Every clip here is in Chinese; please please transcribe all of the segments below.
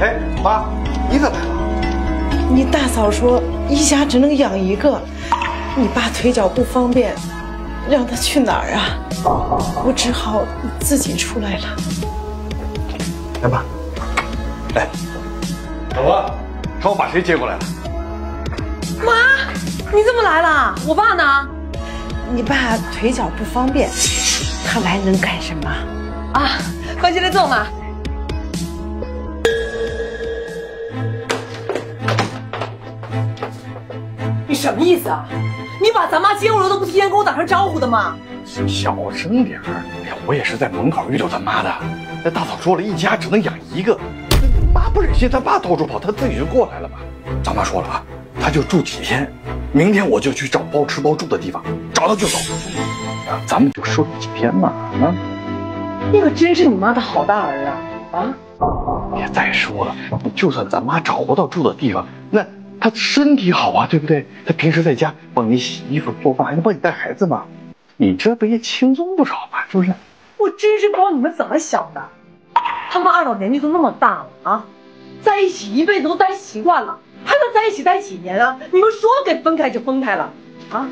哎，妈，你怎么来了？你大嫂说一家只能养一个，你爸腿脚不方便，让他去哪儿啊？我只好自己出来了。来吧，来，老婆，看我把谁接过来了？妈，你怎么来了？我爸呢？你爸腿脚不方便，他来能干什么？啊，快进来坐嘛。什么意思啊？你把咱妈接过来都不提前跟我打声招呼的吗？小声点儿！哎呀，我也是在门口遇到咱妈的。那大嫂说了一家只能养一个，妈不忍心他爸到处跑，他自己就过来了嘛。咱妈说了啊，他就住几天，明天我就去找包吃包住的地方，找到就走。咱们就说几天嘛，啊？你可真是你妈的好大儿啊！啊！别再说了，就算咱妈找不到住的地方，那她身体好啊，对不对？她平时在家帮你洗衣服、做饭，还能帮你带孩子嘛，你这不也轻松不少吗？是不是？我真是不知道你们怎么想的，他们二老年纪都那么大了啊，在一起一辈子都待习惯了，还能在一起待几年啊？你们说给分开就分开了啊？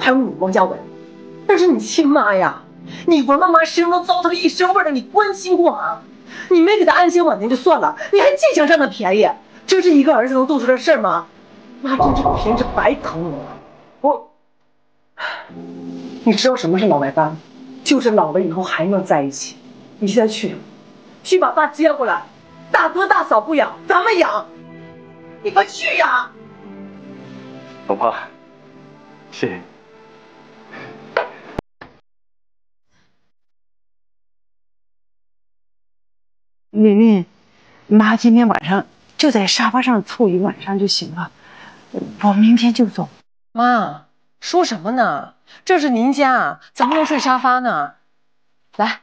还有你王家文，那是你亲妈呀！你闻妈妈身上都糟蹋了一身味了，你关心过吗？你没给她安心晚年就算了，你还净想占她便宜，这是一个儿子能做出的事吗？妈真是平时白疼你了。我，你知道什么是老来伴？就是老了以后还能在一起。你现在去，去把爸接过来，大哥大嫂不养，咱们养。你快去呀！老婆，谢谢你。云云，妈今天晚上就在沙发上凑一晚上就行了，我明天就走。妈，说什么呢？这是您家，怎么能睡沙发呢？来，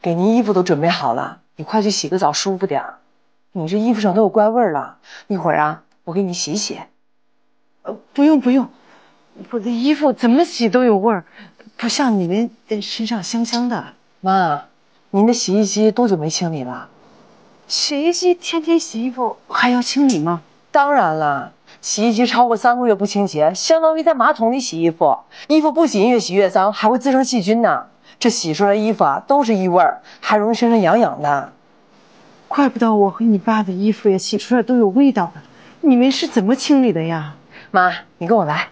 给您衣服都准备好了，你快去洗个澡，舒服点儿。你这衣服上都有怪味儿了，一会儿啊，我给你洗洗。呃，不用不用，我的衣服怎么洗都有味儿，不像你们身上香香的。妈，您的洗衣机多久没清理了？洗衣机天天洗衣服还要清理吗？当然了，洗衣机超过三个月不清洁，相当于在马桶里洗衣服，衣服不仅越洗越脏，还会滋生细菌呢。这洗出来的衣服啊，都是异味儿，还容易身上痒痒的。怪不得我和你爸的衣服也洗出来都有味道了，你们是怎么清理的呀？妈，你跟我来。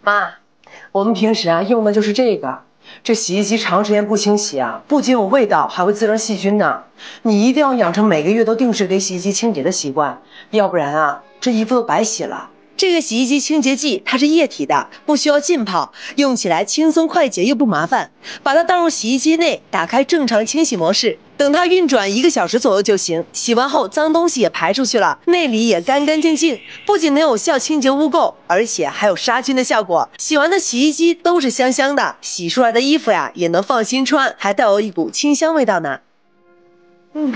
妈，我们平时啊用的就是这个。这洗衣机长时间不清洗啊，不仅有味道，还会滋生细菌呢。你一定要养成每个月都定时给洗衣机清洁的习惯，要不然啊，这衣服都白洗了。这个洗衣机清洁剂它是液体的，不需要浸泡，用起来轻松快捷又不麻烦。把它倒入洗衣机内，打开正常清洗模式，等它运转一个小时左右就行。洗完后脏东西也排出去了，内里也干干净净，不仅能有效清洁污垢，而且还有杀菌的效果。洗完的洗衣机都是香香的，洗出来的衣服呀也能放心穿，还带有一股清香味道呢。嗯，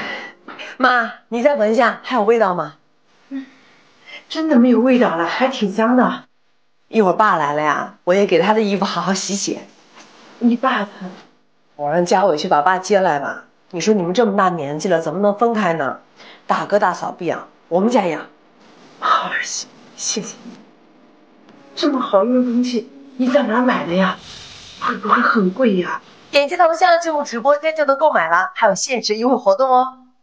妈，你再闻一下，还有味道吗？嗯真的没有味道了，还挺香的。一会儿爸来了呀，我也给他的衣服好好洗洗。你爸他，我让佳伟去把爸接来吧。你说你们这么大年纪了，怎么能分开呢？大哥大嫂不养，我们家养。好，谢谢谢你。这么好用的东西，你在哪买的呀？会不会很贵呀？点击头像进入直播间就能购买了，还有限时优惠活动哦。